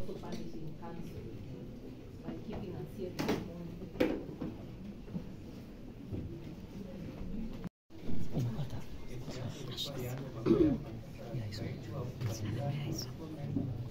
also managing cancer by keeping anxiety in mind. よいしょ。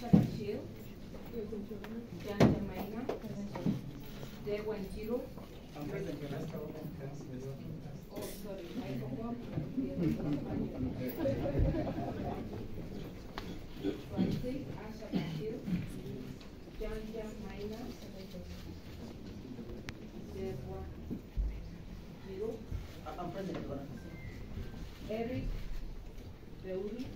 Jonathan Shield, Jan Jamaina, Dewan Oh, sorry, I don't want to Jiro. Eric Beuri.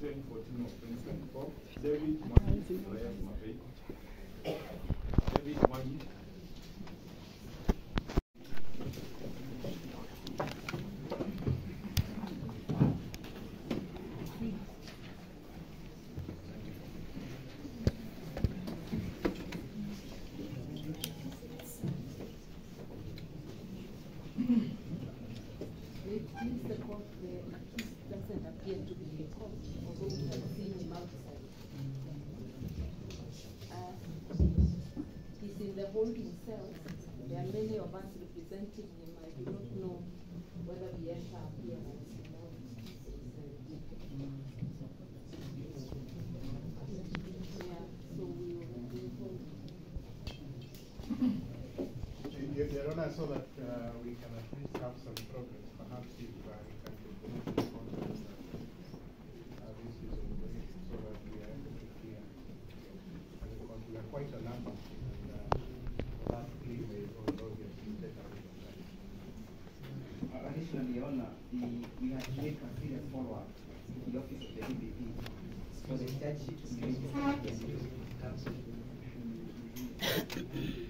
1014 of 2024, David Mwani, David Mwani, Please, the court doesn't appear to be court. The cell. There are many of us representing him. I do not know whether we enter appearance. Yeah, so we will. Your Honor, so that uh, we can at least have some progress, perhaps if uh, we can implement the conference that uh, this is so that we are able to. And Because we are quite a number, and uh, that plea may also get take a little time. Uh, Additionally, Honor, the, we have made a serious follow-up with the office of the DPP for the sheet to be registered.